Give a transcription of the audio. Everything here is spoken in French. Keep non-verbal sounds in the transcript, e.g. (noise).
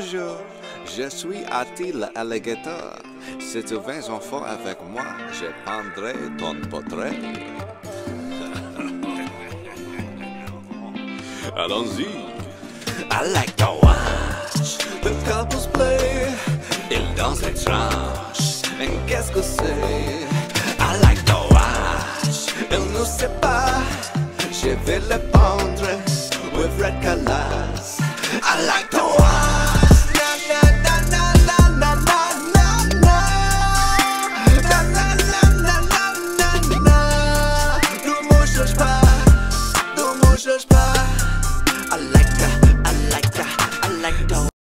Bonjour, je suis Attila Alligator. Si tu viens enfant avec moi, je prendrai ton portrait. (laughs) Allons-y. I like to watch the couples play. Ils dansent étrange. Et qu'est-ce que c'est? I like to watch. Ils nous séparent. Je vais les prendre with red colors. by. I like